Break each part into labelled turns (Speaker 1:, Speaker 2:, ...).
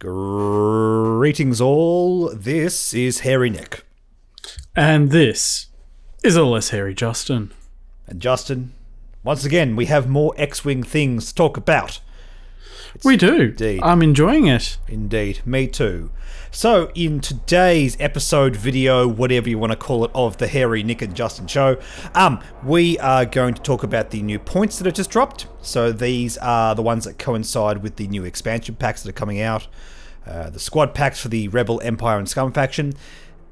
Speaker 1: Greetings, all. This is Hairy Nick.
Speaker 2: And this is a less hairy Justin.
Speaker 1: And Justin, once again, we have more X Wing things to talk about.
Speaker 2: We do.
Speaker 1: indeed.
Speaker 2: I'm enjoying it.
Speaker 1: Indeed, me too. So, in today's episode, video, whatever you want to call it, of the Hairy Nick and Justin show, um, we are going to talk about the new points that have just dropped. So, these are the ones that coincide with the new expansion packs that are coming out, uh, the squad packs for the Rebel, Empire, and Scum faction,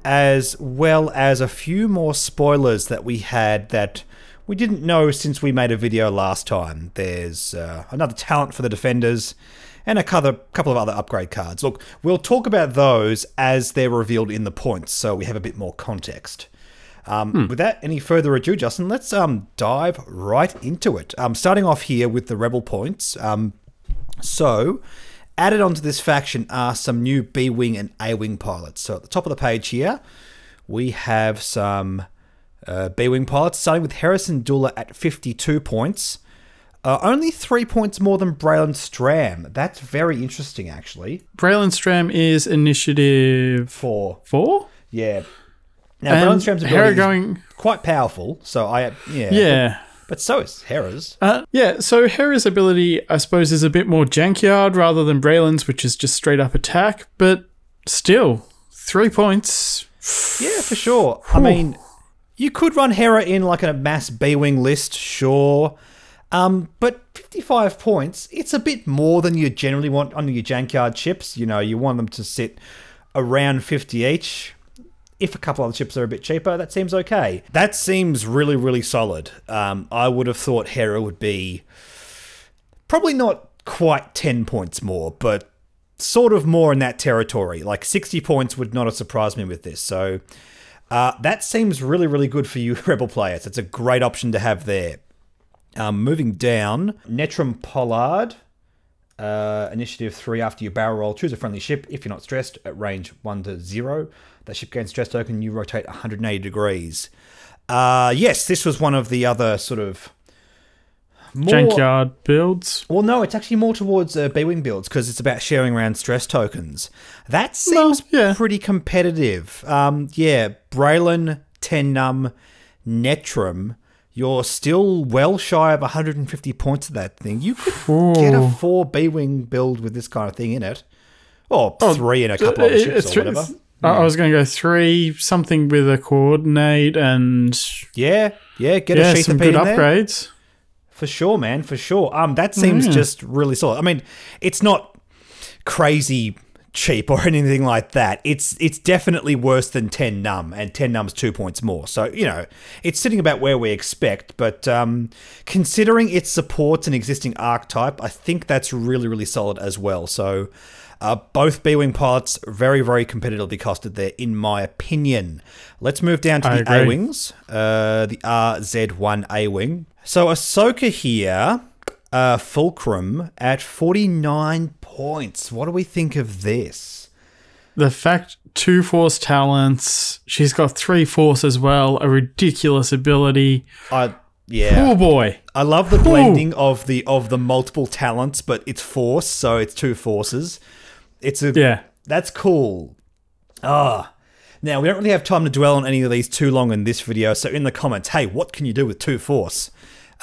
Speaker 1: as well as a few more spoilers that we had that we didn't know since we made a video last time. There's uh, another talent for the defenders and a couple, couple of other upgrade cards. Look, we'll talk about those as they're revealed in the points, so we have a bit more context. Um, Without any further ado, Justin, let's um, dive right into it. Um, starting off here with the Rebel points. Um, so, added onto this faction are some new B Wing and A Wing pilots. So, at the top of the page here, we have some uh, B Wing pilots, starting with Hera Syndulla at 52 points. Uh, only three points more than Braylen Stramm. That's very interesting, actually.
Speaker 2: Braylen Stramm is initiative
Speaker 1: four.
Speaker 2: four.
Speaker 1: yeah, now Braylen
Speaker 2: Stramm's
Speaker 1: ability is
Speaker 2: going.
Speaker 1: quite powerful. So I yeah
Speaker 2: Yeah.
Speaker 1: but so is Hera's.
Speaker 2: Uh, yeah, so Hera's ability, I suppose, is a bit more jankyard rather than Braylen's, which is just straight up attack, but still, three points.
Speaker 1: Yeah, for sure. I mean, you could run Hera in like a mass B Wing list, sure. Um, but 55 points, it's a bit more than you generally want on your Jankyard chips. You know, you want them to sit around 50 each. If a couple other chips are a bit cheaper, that seems okay. That seems really, really solid. Um, I would have thought Hera would be probably not quite 10 points more, but sort of more in that territory. Like 60 points would not have surprised me with this. So uh, that seems really, really good for you Rebel players. It's a great option to have there. Um, moving down, Netrem Pollard, uh, Initiative 3. After you barrel roll, choose a friendly ship. If you're not stressed, at range 1 to 0, that ship gains stress token. You rotate 180 degrees. Uh, yes, this was one of the other sort of. More,
Speaker 2: Jankyard builds.
Speaker 1: well, no, it's actually more towards uh, B-wing builds because it's about sharing around stress tokens. That seems
Speaker 2: yeah.
Speaker 1: pretty competitive. Um, yeah, Braylen, Tennum, Netrem, you're still well shy of 150 points of that thing. You could get a four B-wing build with this kind of thing in it, or three in a couple
Speaker 2: Uh,
Speaker 1: of ships or whatever.
Speaker 2: I was going to go three, something with a coordinate and
Speaker 1: Yeah, yeah, get
Speaker 2: yeah,
Speaker 1: a sheath
Speaker 2: some
Speaker 1: of
Speaker 2: good
Speaker 1: in there. For sure, man. For sure. Um, that seems just really solid. I mean, it's not crazy cheap or anything like that. It's it's definitely worse than Ten Numb, and Ten Numb's two points more. So you know, it's sitting about where we expect. But um, considering it supports an existing archetype, I think that's really really solid as well. So. Uh, both B-wing pilots very, very competitively costed there, in my opinion. Let's move down to
Speaker 2: I
Speaker 1: the. A-wings, uh, the RZ1 A-wing. So Ahsoka here, uh, Fulcrum at 49 points. What do we think of this?
Speaker 2: The fact two force talents, she's got three force as well, a ridiculous ability.
Speaker 1: I yeah,
Speaker 2: Oh boy.
Speaker 1: I love the blending of the of the multiple talents, but it's force, so it's two forces. It's a
Speaker 2: Yeah.
Speaker 1: That's cool. Ah. Now, we don't really have time to dwell on any of these too long in this video, so in the comments, hey, what can you do with two force?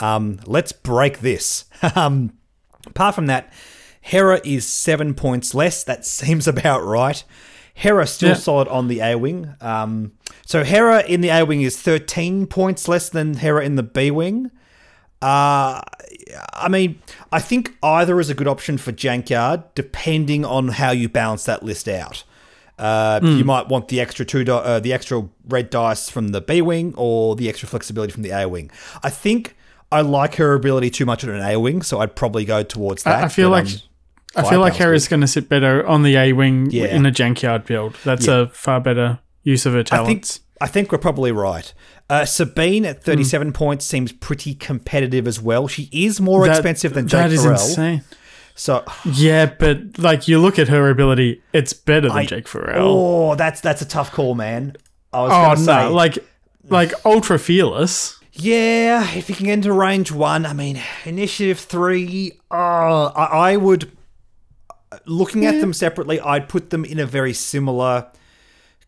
Speaker 1: Um, let's break this. um, apart from that, Hera is seven points less. That seems about right. Hera still
Speaker 2: Yeah.
Speaker 1: solid on the A Wing. Um, so Hera in the A Wing is 13 points less than Hera in the B Wing. Uh, I mean, I think either is a good option for Jankyard, depending on how you balance that list out. Uh, You might want the extra two, uh, the extra red dice from the B wing, or the extra flexibility from the A wing. I think I like her ability too much on an A wing, so I'd probably go towards that.
Speaker 2: I, I feel
Speaker 1: but,
Speaker 2: like
Speaker 1: um,
Speaker 2: I feel like Hera's going to sit better on the A wing
Speaker 1: Yeah.
Speaker 2: in a jankyard build. That's a far better use of her
Speaker 1: I think
Speaker 2: talents.
Speaker 1: I think we're probably right. Uh, Sabine at 37 points seems pretty competitive as well. She is more
Speaker 2: That-
Speaker 1: expensive than Jake
Speaker 2: That is
Speaker 1: Farrell.
Speaker 2: insane.
Speaker 1: So,
Speaker 2: Yeah, but like you look at her ability, it's better than
Speaker 1: I-
Speaker 2: Jake Farrell.
Speaker 1: oh, that's that's a tough call, man. I was
Speaker 2: Oh, no,
Speaker 1: say,
Speaker 2: like like ultra fearless.
Speaker 1: yeah, if you can get into range one, I mean, initiative three. Oh, I, I would. looking at them separately, I'd put them in a very similar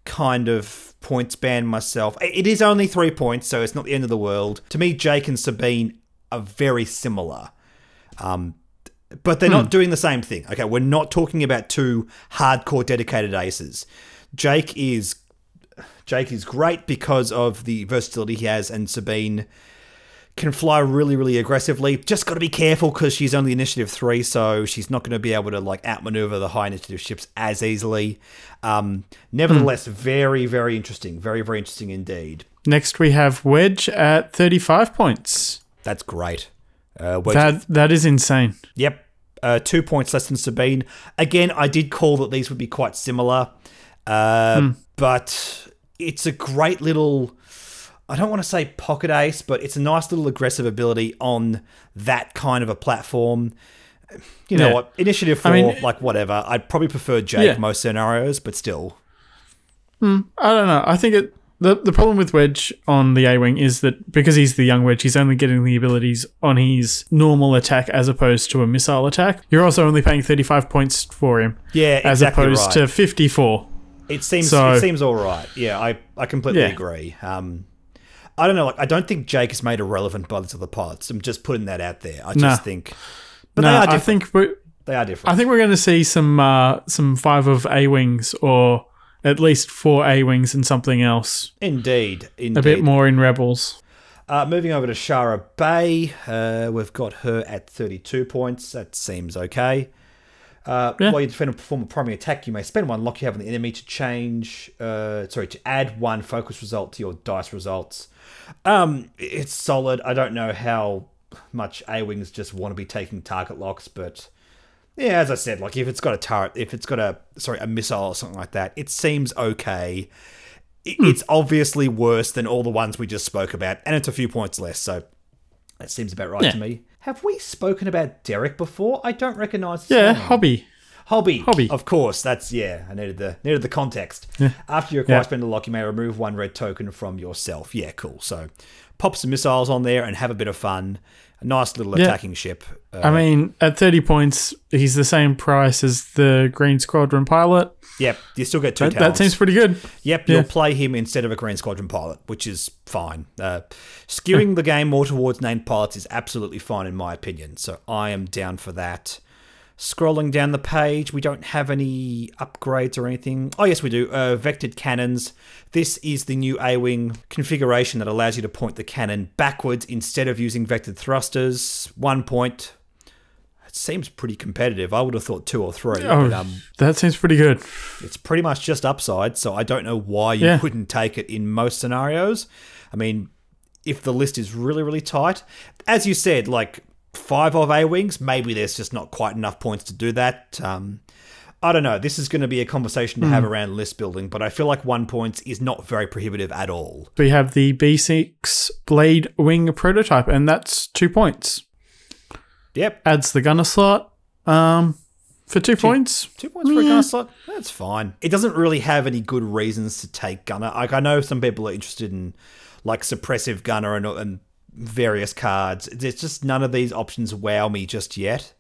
Speaker 1: kind of point span myself. It is only three points, so it's not the end of the world. To me, Jake and Sabine are very similar. Um, but they're not doing the same thing. Okay, we're not talking about two hardcore dedicated aces. Jake is Jake is great because of the versatility he has, and Sabine can fly really, really aggressively. Just got to be careful because she's only initiative three, so she's not going to be able to like outmaneuver the high initiative ships as easily. Um, nevertheless, very, very interesting. Very, very interesting indeed.
Speaker 2: Next, we have Wedge at 35 points.
Speaker 1: That's great. Uh, Wedge-
Speaker 2: That That is insane.
Speaker 1: Yep. Uh, two points less than Sabine. Again, I did call that these would be quite similar, uh, but it's a great little. I don't want to say pocket ace, but it's a nice little aggressive ability on that kind of a platform. You know
Speaker 2: Yeah.
Speaker 1: what? Initiative four,
Speaker 2: I mean-
Speaker 1: like whatever. I'd probably prefer Jake
Speaker 2: Yeah.
Speaker 1: most scenarios, but still.
Speaker 2: I don't know. I think it. The, the problem with Wedge on the A Wing is that because he's the young Wedge, he's only getting the abilities on his normal attack as opposed to a missile attack. You're also only paying 35 points for him
Speaker 1: Yeah,
Speaker 2: as
Speaker 1: exactly
Speaker 2: opposed
Speaker 1: right.
Speaker 2: to 54.
Speaker 1: It seems
Speaker 2: So-
Speaker 1: it seems all right. Yeah, I I completely
Speaker 2: Yeah.
Speaker 1: agree. Um, I don't know. Like, I don't think Jake is made irrelevant by these other pilots. I'm just putting that out there. I just think, but
Speaker 2: no,
Speaker 1: they are
Speaker 2: I
Speaker 1: different.
Speaker 2: think we're,
Speaker 1: they are different.
Speaker 2: I think we're going to see some uh, some five of A wings or at least four A wings and something else.
Speaker 1: indeed, indeed.
Speaker 2: A bit more in Rebels.
Speaker 1: Uh, moving over to Shara Bey, uh, we've got her at 32 points. That seems okay. Uh,
Speaker 2: Yeah.
Speaker 1: While you defend or perform a primary attack, you may spend one luck you have on the enemy to change, uh, sorry, to add one focus result to your dice results. Um, it's solid. I don't know how much A wings just want to be taking target locks, but yeah, as I said, like if it's got a turret, if it's got a sorry a missile or something like that, it seems okay. It- It's obviously worse than all the ones we just spoke about, and it's a few points less, so that seems about right
Speaker 2: Yeah.
Speaker 1: to me. Have we spoken about Derek before? I don't recognise.
Speaker 2: Yeah,
Speaker 1: name.
Speaker 2: hobby.
Speaker 1: Hobby.
Speaker 2: Hobby.
Speaker 1: Of course, that's yeah. I needed the needed the context. After you acquire
Speaker 2: Yeah.
Speaker 1: spend a lock, you may remove one red token from yourself. Yeah, cool. So pop some missiles on there and have a bit of fun. A nice little
Speaker 2: Yeah.
Speaker 1: attacking ship. Uh,
Speaker 2: I mean, at 30 points, he's the same price as the Green Squadron pilot.
Speaker 1: yep, you still get two
Speaker 2: That, that seems pretty good.
Speaker 1: Yep,
Speaker 2: Yeah.
Speaker 1: you'll play him instead of a Green Squadron pilot, which is fine. Uh, skewing the game more towards named pilots is absolutely fine in my opinion, so I am down for that. Scrolling down the page, we don't have any upgrades or anything. Oh, yes, we do. Uh, vectored cannons. This is the new A Wing configuration that allows you to point the cannon backwards instead of using vectored thrusters. One point. It seems pretty competitive. I would have thought two or three.
Speaker 2: Oh,
Speaker 1: But, um,
Speaker 2: that seems pretty good.
Speaker 1: it's pretty much just upside, so I don't know why you
Speaker 2: Yeah.
Speaker 1: wouldn't take it in most scenarios. I mean, if the list is really, really tight, as you said, like five of A Wings, maybe there's just not quite enough points to do that. Um, I don't know. This is going to be a conversation to have around list building, but I feel like one points is not very prohibitive at all.
Speaker 2: We have the B6 Blade Wing prototype, and that's two points.
Speaker 1: Yep,
Speaker 2: Adds the gunner slot um, for two points.
Speaker 1: Two points for a gunner slot. That's fine. It doesn't really have any good reasons to take gunner. Like I know some people are interested in like suppressive gunner and, and various cards. It's just none of these options wow me just yet.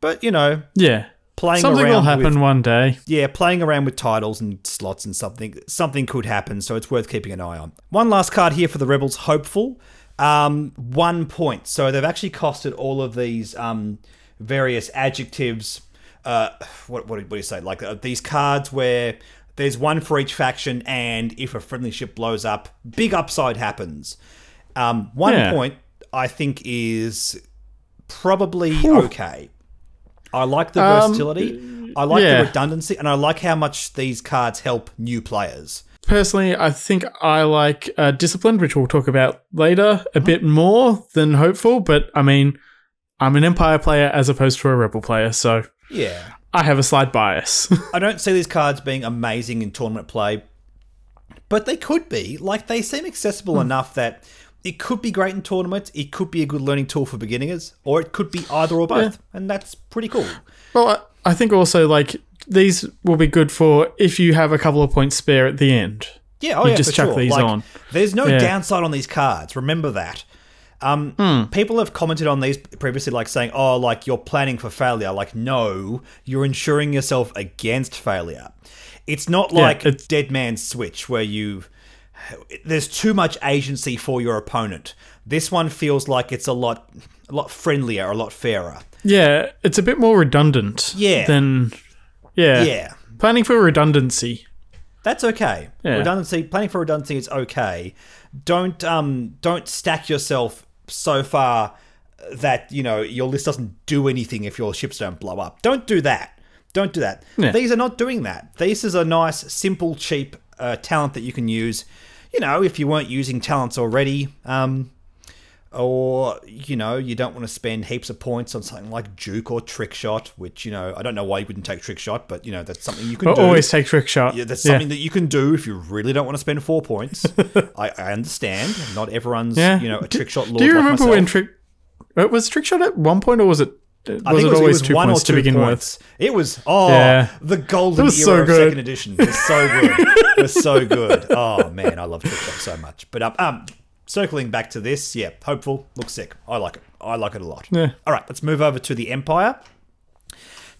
Speaker 1: But you know,
Speaker 2: Yeah.
Speaker 1: playing
Speaker 2: Something
Speaker 1: around
Speaker 2: will happen
Speaker 1: with
Speaker 2: one day.
Speaker 1: yeah, playing around with titles and slots and something something could happen, so it's worth keeping an eye on. One last card here for the Rebels, hopeful. Um, one point. So they've actually costed all of these um, various adjectives. Uh, what, what, do- what do you say? Like uh, these cards where there's one for each faction, and if a friendly ship blows up, big upside happens. Um, one
Speaker 2: Yeah.
Speaker 1: point I think is probably okay. I like the
Speaker 2: Um,
Speaker 1: versatility. I like
Speaker 2: yeah.
Speaker 1: the redundancy, and I like how much these cards help new players.
Speaker 2: Personally, I think I like uh, Disciplined, which we'll talk about later, a bit more than Hopeful. But I mean, I'm an Empire player as opposed to a Rebel player, so
Speaker 1: Yeah,
Speaker 2: I have a slight bias.
Speaker 1: I don't see these cards being amazing in tournament play, but they could be. Like they seem accessible enough that it could be great in tournaments. It could be a good learning tool for beginners, or it could be either or both, and that's pretty cool.
Speaker 2: well, I think also like these will be good for if you have a couple of points spare at the end.
Speaker 1: Yeah, oh
Speaker 2: You
Speaker 1: yeah,
Speaker 2: just
Speaker 1: for
Speaker 2: chuck
Speaker 1: sure.
Speaker 2: these
Speaker 1: like,
Speaker 2: on.
Speaker 1: There's no
Speaker 2: Yeah.
Speaker 1: downside on these cards. Remember that. Um, People have commented on these previously, like saying, "Oh, like you're planning for failure." Like, no, you're insuring yourself against failure. It's not like
Speaker 2: it's-
Speaker 1: Dead Man's Switch where you there's too much agency for your opponent. This one feels like it's a lot, a lot friendlier, a lot fairer.
Speaker 2: Yeah, it's a bit more redundant.
Speaker 1: Yeah.
Speaker 2: Than yeah.
Speaker 1: Yeah.
Speaker 2: Planning for redundancy.
Speaker 1: That's okay.
Speaker 2: Yeah.
Speaker 1: Redundancy, planning for redundancy is okay. Don't um don't stack yourself so far that you know your list doesn't do anything if your ships don't blow up. Don't do that. Don't do that.
Speaker 2: Yeah.
Speaker 1: These are not doing that. These is a nice, simple, cheap uh, talent that you can use. You know, if you weren't using talents already, um, or you know, you don't want to spend heaps of points on something like Juke or Trick Shot, which you know, I don't know why you wouldn't take Trick Shot, but you know, that's something you can
Speaker 2: But
Speaker 1: do.
Speaker 2: always take trick shot.
Speaker 1: Yeah, that's something that you can do if you really don't want to spend four points. I, I understand. Not everyone's,
Speaker 2: Yeah.
Speaker 1: you know, a trick shot lord.
Speaker 2: Do you
Speaker 1: like
Speaker 2: remember
Speaker 1: myself.
Speaker 2: when trick uh, was trick shot at one point or was it was
Speaker 1: I think
Speaker 2: it
Speaker 1: it was,
Speaker 2: always
Speaker 1: it was
Speaker 2: two
Speaker 1: one
Speaker 2: points
Speaker 1: or
Speaker 2: to
Speaker 1: two
Speaker 2: begin
Speaker 1: points. It was oh
Speaker 2: Yeah.
Speaker 1: the golden
Speaker 2: It was
Speaker 1: era
Speaker 2: so
Speaker 1: of
Speaker 2: good.
Speaker 1: second edition. It was so good. it was so good. Oh man, I love trick shot so much. But um, um, circling back to this, yeah, hopeful looks sick. I like it. I like it a lot.
Speaker 2: Yeah.
Speaker 1: All right, let's move over to the Empire.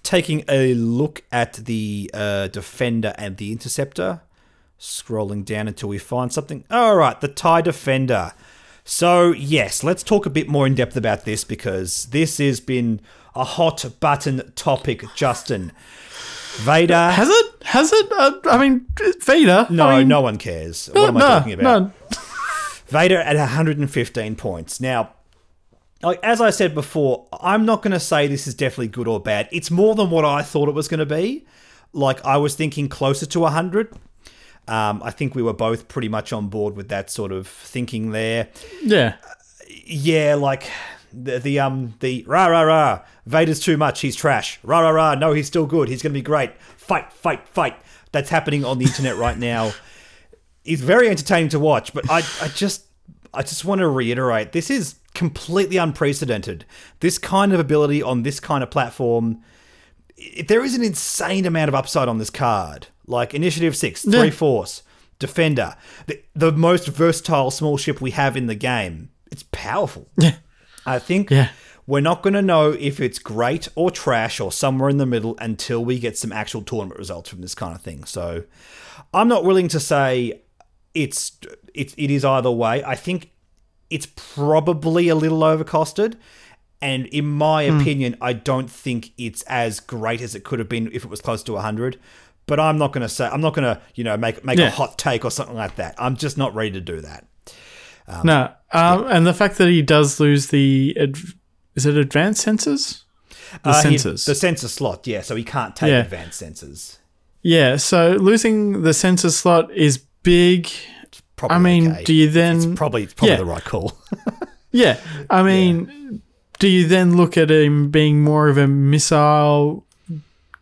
Speaker 1: Taking a look at the uh, Defender and the Interceptor. Scrolling down until we find something. All right, the TIE Defender. So, yes, let's talk a bit more in depth about this because this has been a hot button topic, Justin. Vader.
Speaker 2: Has it? Has it? Uh, I mean, Vader.
Speaker 1: no,
Speaker 2: I mean,
Speaker 1: no one cares. What am I
Speaker 2: no,
Speaker 1: talking about?
Speaker 2: No.
Speaker 1: Vader at 115 points. Now, like as I said before, I'm not going to say this is definitely good or bad. It's more than what I thought it was going to be. Like I was thinking closer to 100. Um, I think we were both pretty much on board with that sort of thinking there.
Speaker 2: Yeah.
Speaker 1: Yeah, like the, the um the rah rah rah Vader's too much. He's trash. Rah rah rah. No, he's still good. He's going to be great. Fight, fight, fight. That's happening on the internet right now. It's very entertaining to watch, but I I just I just want to reiterate this is completely unprecedented. This kind of ability on this kind of platform. There is an insane amount of upside on this card. Like Initiative 6, 3
Speaker 2: Yeah.
Speaker 1: Force, Defender, the, the most versatile small ship we have in the game. It's powerful.
Speaker 2: Yeah.
Speaker 1: I think
Speaker 2: Yeah.
Speaker 1: we're not going to know if it's great or trash or somewhere in the middle until we get some actual tournament results from this kind of thing. So I'm not willing to say it's it, it is either way. I think it's probably a little overcosted. And in my
Speaker 2: Hmm.
Speaker 1: opinion, I don't think it's as great as it could have been if it was close to 100. But I'm not going to say I'm not going to you know make make a hot take or something like that. I'm just not ready to do that.
Speaker 2: no. Um, and the fact that he does lose the adv- is it advanced sensors? The
Speaker 1: Uh, he- the sensor slot, yeah. So he can't take
Speaker 2: Yeah.
Speaker 1: advanced sensors.
Speaker 2: yeah. So losing the sensor slot is big.
Speaker 1: Probably
Speaker 2: I mean,
Speaker 1: okay.
Speaker 2: do you then?
Speaker 1: It's probably it's probably
Speaker 2: Yeah.
Speaker 1: the right call.
Speaker 2: yeah. I mean, do you then look at him being more of a missile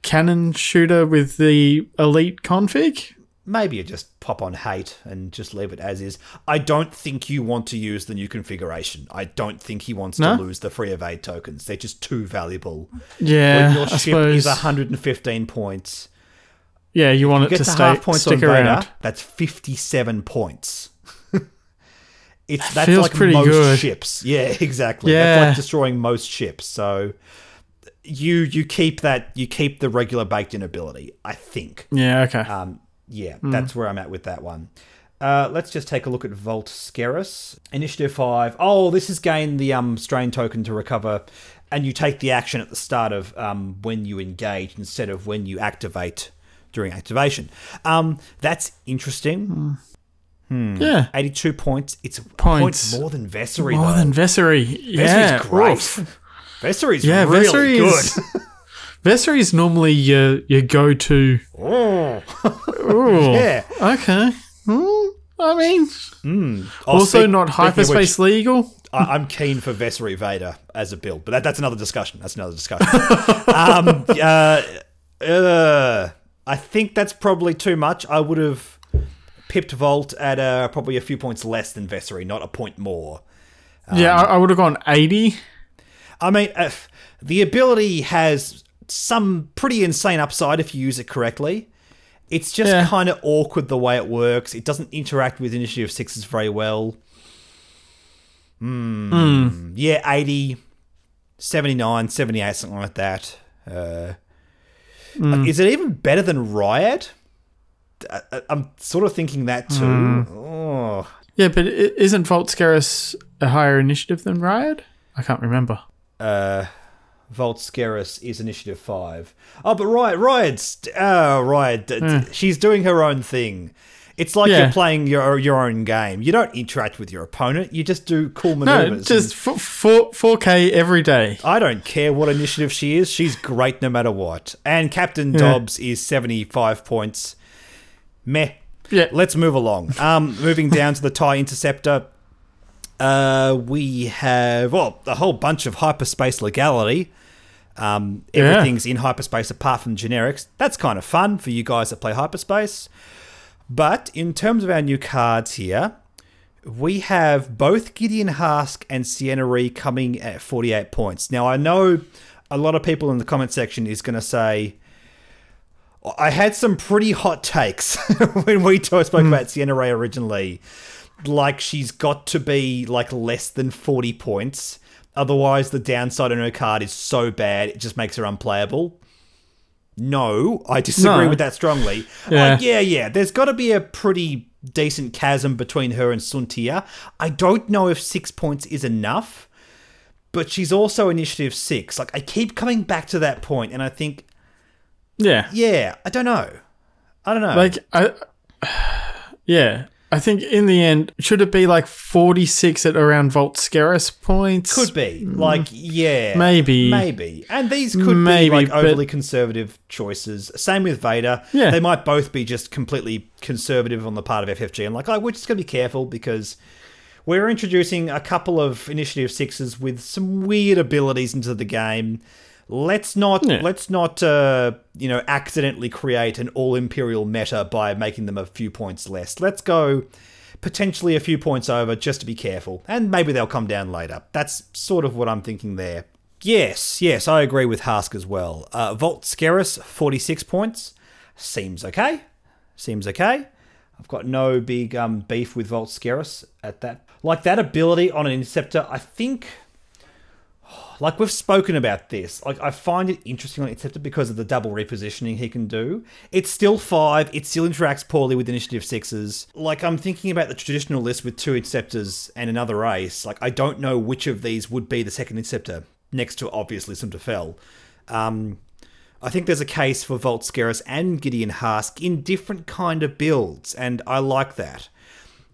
Speaker 2: cannon shooter with the elite config?
Speaker 1: Maybe you just pop on hate and just leave it as is. I don't think you want to use the new configuration. I don't think he wants
Speaker 2: No?
Speaker 1: to lose the free evade tokens. They're just too valuable.
Speaker 2: Yeah.
Speaker 1: when your
Speaker 2: I
Speaker 1: ship
Speaker 2: suppose.
Speaker 1: is 115 points,
Speaker 2: yeah, you want it to stay
Speaker 1: half points
Speaker 2: stick around.
Speaker 1: That's 57 points. it's that's
Speaker 2: feels
Speaker 1: like
Speaker 2: pretty
Speaker 1: most
Speaker 2: good.
Speaker 1: ships. Yeah, exactly.
Speaker 2: Yeah.
Speaker 1: That's like destroying most ships. So you you keep that you keep the regular baked in ability. I think.
Speaker 2: Yeah. Okay.
Speaker 1: Um, yeah,
Speaker 2: Hmm.
Speaker 1: that's where I'm at with that one. Uh, let's just take a look at Vult Skerris. Initiative 5. Oh, this is gain the um, strain token to recover, and you take the action at the start of um, when you engage instead of when you activate during activation. Um, that's interesting. Hmm.
Speaker 2: yeah.
Speaker 1: 82 points. It's
Speaker 2: Points.
Speaker 1: point more than Vessery,
Speaker 2: More
Speaker 1: though.
Speaker 2: than Vessery. Yeah.
Speaker 1: Vessery's great. Vessery's
Speaker 2: Yeah,
Speaker 1: really
Speaker 2: Vessery
Speaker 1: good.
Speaker 2: is. Vessery is normally your your go to.
Speaker 1: oh, yeah.
Speaker 2: Okay. Hmm, I mean,
Speaker 1: Oh,
Speaker 2: also not
Speaker 1: of which,
Speaker 2: hyperspace legal.
Speaker 1: I, I'm keen for Vessery Vader as a build, but that, that's another discussion. That's another discussion. um, uh, uh, I think that's probably too much. I would have pipped Vult at uh, probably a few points less than Vessery, not a point more.
Speaker 2: yeah,
Speaker 1: Um,
Speaker 2: I, I would have gone eighty.
Speaker 1: I mean, uh, the ability has some pretty insane upside if you use it correctly. It's just
Speaker 2: Yeah.
Speaker 1: kind of awkward the way it works. It doesn't interact with Initiative Sixes very well. Hmm. Yeah, 80, 79, 78, something like that. Uh, like, is it even better than Ryad? I, I- I'm sort of thinking that too. Oh.
Speaker 2: Yeah, but isn't Vult Skerris a higher initiative than Ryad? I can't remember.
Speaker 1: Uh, Vult Skerris is Initiative 5. Oh, but Ryad, Ryad's. Oh, Riot. d- She's doing her own thing. It's like.
Speaker 2: Yeah.
Speaker 1: you're playing your your own game. You don't interact with your opponent. You just do cool maneuvers.
Speaker 2: No, just f- four four K every day.
Speaker 1: I don't care what initiative she is. She's great no matter what. And Captain Dobbs is 75 points. Meh.
Speaker 2: Yeah.
Speaker 1: Let's move along. Um, moving down to the TIE Interceptor. Uh, we have, well, a whole bunch of hyperspace legality. Um,
Speaker 2: Yeah.
Speaker 1: everything's in hyperspace apart from generics. That's kind of fun for you guys that play hyperspace. But in terms of our new cards here, we have both Gideon Hask and Ciena Ree coming at 48 points. Now, I know a lot of people in the comment section is going to say, I had some pretty hot takes when we spoke about Ciena Ree originally. Like, she's got to be like less than 40 points. Otherwise, the downside on her card is so bad, it just makes her unplayable. No, I disagree
Speaker 2: No.
Speaker 1: with that strongly.
Speaker 2: Yeah.
Speaker 1: Like, yeah, yeah. There's got to be a pretty decent chasm between her and Soontir. I don't know if six points is enough, but she's also initiative six. Like, I keep coming back to that point, and I think,
Speaker 2: Yeah.
Speaker 1: yeah, I don't know. I don't know.
Speaker 2: Like I Yeah. I think in the end, should it be like 46 at around Vult Skerris points?
Speaker 1: could be. Mm. Like, yeah.
Speaker 2: Maybe.
Speaker 1: Maybe. And these could
Speaker 2: Maybe,
Speaker 1: be like overly conservative choices. Same with Vader.
Speaker 2: Yeah.
Speaker 1: They might both be just completely conservative on the part of FFG and like, oh, we're just going to be careful because we're introducing a couple of Initiative Sixes with some weird abilities into the game. Let's not
Speaker 2: Yeah.
Speaker 1: let's not uh, you know accidentally create an all Imperial meta by making them a few points less. Let's go potentially a few points over just to be careful, and maybe they'll come down later. That's sort of what I'm thinking there. Yes, yes, I agree with Hask as well. Uh, Vult Skerris, 46 points. Seems okay. Seems okay. I've got no big um, beef with Vult Skerris at that. Like that ability on an Interceptor, I think. Like we've spoken about this. Like I find it interesting on Interceptor because of the double repositioning he can do. It's still five. It still interacts poorly with Initiative sixes. Like I'm thinking about the traditional list with two Interceptors and another race. Like I don't know which of these would be the second Interceptor next to obviously Soontir Fel. Um, I think there's a case for Vult Skerris and Gideon Hask in different kind of builds, and I like that.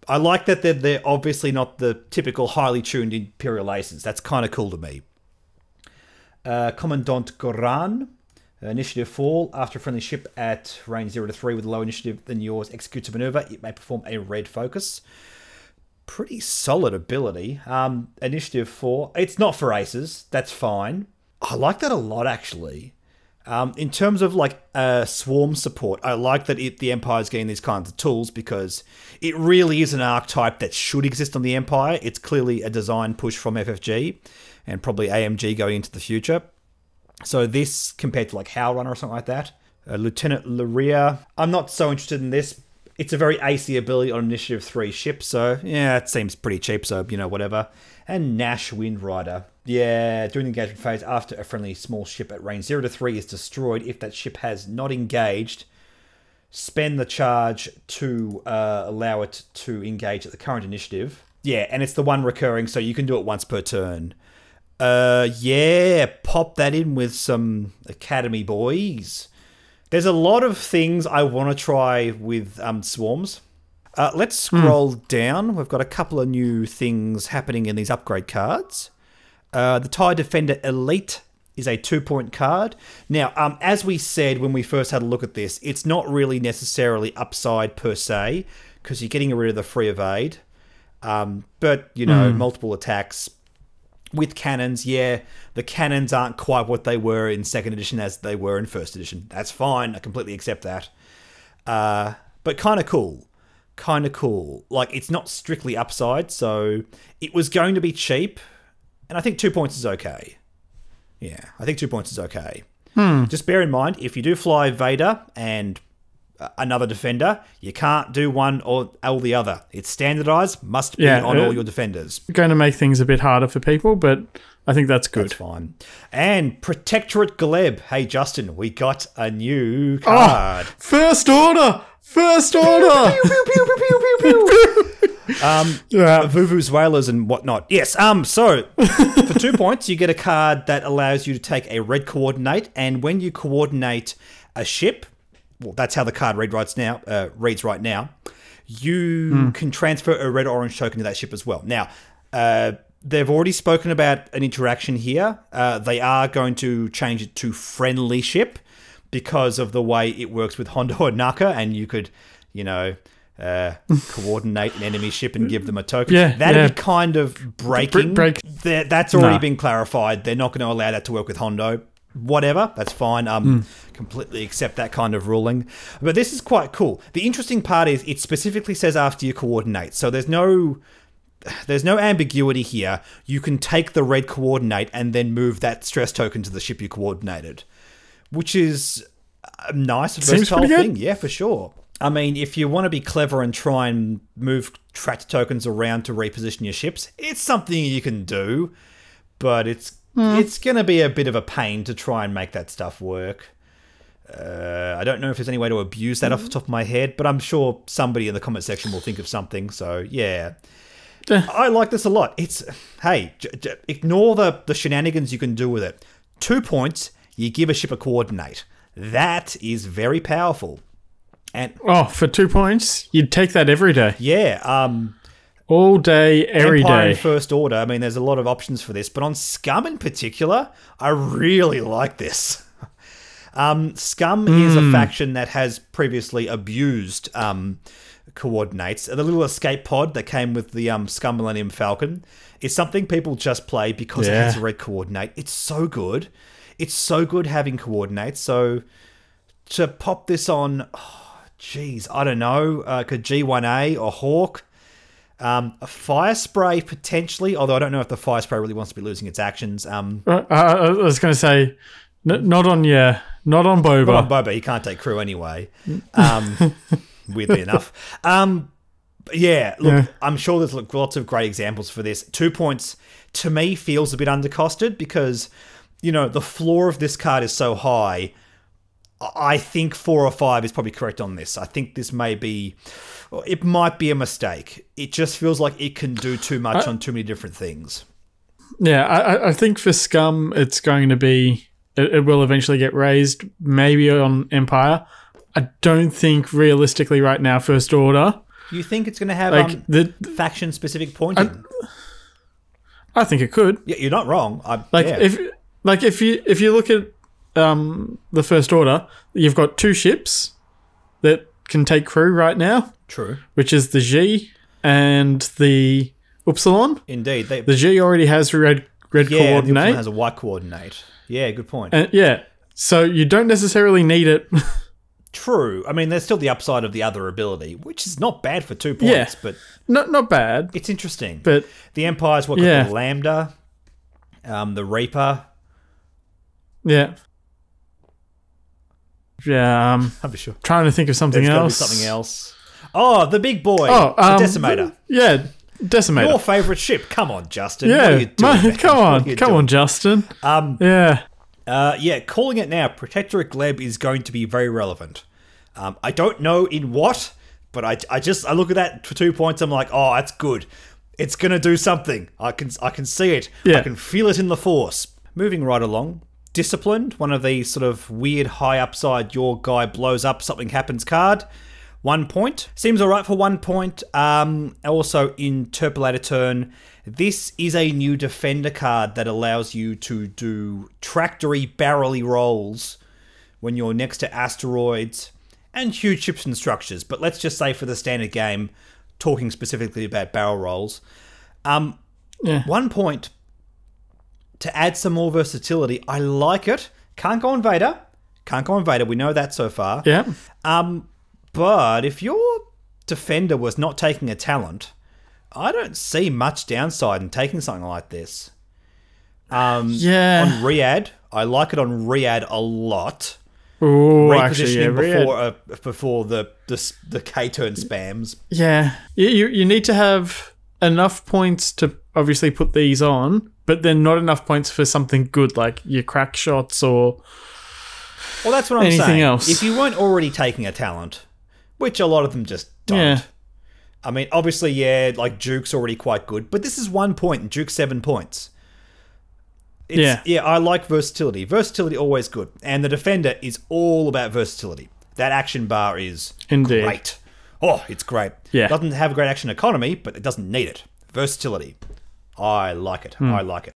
Speaker 1: I like that they're, they're obviously not the typical highly tuned Imperial Aces. That's kind of cool to me. Uh, Commandant Goran, uh, Initiative 4. After a friendly ship at range 0 to 3 with lower initiative than yours executes a maneuver, it may perform a red focus. Pretty solid ability. Um, initiative 4. It's not for aces. That's fine. I like that a lot, actually. Um, in terms of like uh, swarm support, I like that it, the Empire's getting these kinds of tools because it really is an archetype that should exist on the Empire. It's clearly a design push from FFG and probably AMG going into the future. So this compared to like Howlrunner or something like that, uh, Lieutenant Lorrir. I'm not so interested in this. It's a very AC ability on Initiative 3 ship, so yeah, it seems pretty cheap, so you know, whatever. And Nash Windrider. Yeah, during the engagement phase, after a friendly small ship at range 0 to 3 is destroyed, if that ship has not engaged, spend the charge to uh, allow it to engage at the current initiative. Yeah, and it's the one recurring, so you can do it once per turn. Uh, yeah, pop that in with some Academy boys. There's a lot of things I want to try with um, swarms. Uh, let's scroll down. We've got a couple of new things happening in these upgrade cards. Uh, the TIE Defender Elite is a two point card. Now, um, as we said when we first had a look at this, it's not really necessarily upside per se, because you're getting rid of the free evade. Um, but, you know, multiple attacks, with cannons, yeah, the cannons aren't quite what they were in second edition as they were in first edition. That's fine. I completely accept that. Uh, but kind of cool. Kind of cool. Like, it's not strictly upside, so it was going to be cheap, and I think two points is okay. Yeah, I think two points is okay. Just bear in mind, if you do fly Vader and another defender. You can't do one or, or the other. It's standardized, must be
Speaker 2: Yeah,
Speaker 1: on all your defenders.
Speaker 2: Going to make things a bit harder for people, but I think that's good.
Speaker 1: That's fine. And Protectorate Gleb. Hey, Justin, we got a new
Speaker 2: Oh.
Speaker 1: card.
Speaker 2: First order! First order!
Speaker 1: um,
Speaker 2: Yeah.
Speaker 1: Vuvu's Whalers and whatnot. Yes. Um. So for two points, you get a card that allows you to take a red coordinate, and when you coordinate a ship, well, that's how the card read right now. Uh, reads right now. You can transfer a red orange token to that ship as well. Now, uh, they've already spoken about an interaction here. Uh, they are going to change it to friendly ship because of the way it works with Hondo and Naka, and you could, you know. Uh, coordinate an enemy ship and give them a token.
Speaker 2: Yeah,
Speaker 1: That'd
Speaker 2: yeah.
Speaker 1: be kind of breaking.
Speaker 2: break-
Speaker 1: that's already
Speaker 2: Nah.
Speaker 1: been clarified. They're not going to allow that to work with Hondo. Whatever, that's fine. Um, completely accept that kind of ruling. But this is quite cool. The interesting part is it specifically says after you coordinate, so there's no there's no ambiguity here. You can take the red coordinate and then move that stress token to the ship you coordinated, which is a nice
Speaker 2: Seems
Speaker 1: versatile thing. Yeah, for sure. I mean, if you want to be clever and try and move tracked tokens around to reposition your ships, it's something you can do, but it's it's going to be a bit of a pain to try and make that stuff work. Uh, I don't know if there's any way to abuse that off the top of my head, but I'm sure somebody in the comment section will think of something. So yeah, I like this a lot. It's hey, j- j- ignore the the shenanigans you can do with it. Two points, you give a ship a coordinate. That is very powerful. And
Speaker 2: Oh, for two points, you'd take that every day.
Speaker 1: yeah, um,
Speaker 2: All day, every
Speaker 1: Empire
Speaker 2: day.
Speaker 1: and First Order. I mean, there's a lot of options for this, but on Scum in particular, I really like this. Um, Scum is
Speaker 2: Hmm.
Speaker 1: a faction that has previously abused um, coordinates. The little escape pod that came with the um, Scum Millennium Falcon is something people just play because it has a red coordinate. It's so good. It's so good having coordinates. So to pop this on, oh, geez, I don't know, uh, could G1A or Hawk. Um, a fire spray potentially, although I don't know if the fire spray really wants to be losing its actions. Um,
Speaker 2: Uh, I I was going to say, n- not on yeah, not on Boba.
Speaker 1: But on Boba, he can't take crew anyway. Um, weirdly enough. Um, yeah, look,
Speaker 2: Yeah.
Speaker 1: I'm sure there's look, lots of great examples for this. Two points to me feels a bit undercosted because you know the floor of this card is so high. I think four or five is probably correct on this. I think this may be, it might be a mistake. It just feels like it can do too much on too many different things.
Speaker 2: Yeah, I, I- I think for Scum, it's going to be. It, it will eventually get raised, maybe on Empire. I don't think realistically right now, First Order.
Speaker 1: You think it's going to have
Speaker 2: Like
Speaker 1: um,
Speaker 2: the,
Speaker 1: faction specific pointing?
Speaker 2: I think it could.
Speaker 1: yeah, you're not wrong. I,
Speaker 2: Like
Speaker 1: yeah.
Speaker 2: if like if you if you look at um the First Order, you've got two ships that can take crew right now,
Speaker 1: True.
Speaker 2: which is the G and the Upsilon.
Speaker 1: Indeed. They,
Speaker 2: The G already has red red
Speaker 1: yeah,
Speaker 2: coordinate.
Speaker 1: has a white coordinate. Yeah, good point.
Speaker 2: and, yeah, so you don't necessarily need it.
Speaker 1: True. I mean, there's still the upside of the other ability, which is not bad for two points,
Speaker 2: Yeah.
Speaker 1: but
Speaker 2: not not bad,
Speaker 1: it's interesting.
Speaker 2: but
Speaker 1: the Empire's what
Speaker 2: Yeah.
Speaker 1: the Lambda, um, the Reaper.
Speaker 2: yeah. Yeah, um,
Speaker 1: I'm sure.
Speaker 2: trying to think of something
Speaker 1: There's
Speaker 2: else.
Speaker 1: something else. Oh, the big boy,
Speaker 2: Oh,
Speaker 1: the
Speaker 2: um,
Speaker 1: Decimator.
Speaker 2: Yeah, Decimator.
Speaker 1: Your favorite ship. Come on, Justin.
Speaker 2: Yeah,
Speaker 1: doing,
Speaker 2: man, come on, come
Speaker 1: doing?
Speaker 2: on, Justin.
Speaker 1: Um,
Speaker 2: Yeah,
Speaker 1: Uh, yeah, calling it now. Protectorate Gleb is going to be very relevant. Um, I don't know in what, but I, I just I look at that for two points. I'm like, oh, that's good. It's gonna do something. I can I can see it.
Speaker 2: Yeah.
Speaker 1: I can feel it in the force. Moving right along. Disciplined, one of these sort of weird high upside. Your guy blows up, something happens. Card. One point seems alright for one point. Um, also, Interloper Turn. This is a new defender card that allows you to do tractory barrely rolls when you're next to asteroids and huge ships and structures. But let's just say for the standard game, talking specifically about barrel rolls, um,
Speaker 2: yeah.
Speaker 1: one point to add some more versatility. I like it. Can't go on Vader. Can't go on Vader. We know that so far.
Speaker 2: Yeah.
Speaker 1: Um, but if your defender was not taking a talent, I don't see much downside in taking something like this. Um,
Speaker 2: Yeah.
Speaker 1: On Ryad, I like it on Ryad a lot.
Speaker 2: Oh, actually, yeah,
Speaker 1: repositioning before uh, before the the the K turn spams.
Speaker 2: yeah. You you need to have enough points to obviously put these on, but then not enough points for something good like your crack shots or
Speaker 1: Well, that's what I'm
Speaker 2: Anything
Speaker 1: saying.
Speaker 2: else?
Speaker 1: If you weren't already taking a talent, which a lot of them just don't.
Speaker 2: Yeah.
Speaker 1: I mean, obviously, yeah, like Duke's already quite good, but this is one point and Duke's seven points. It's,
Speaker 2: Yeah.
Speaker 1: Yeah, I like versatility. Versatility always good. And the defender is all about versatility. That action bar is
Speaker 2: Indeed.
Speaker 1: great. Oh, it's great.
Speaker 2: Yeah.
Speaker 1: Doesn't have a great action economy, but it doesn't need it. Versatility. I like it.
Speaker 2: Hmm.
Speaker 1: I like it.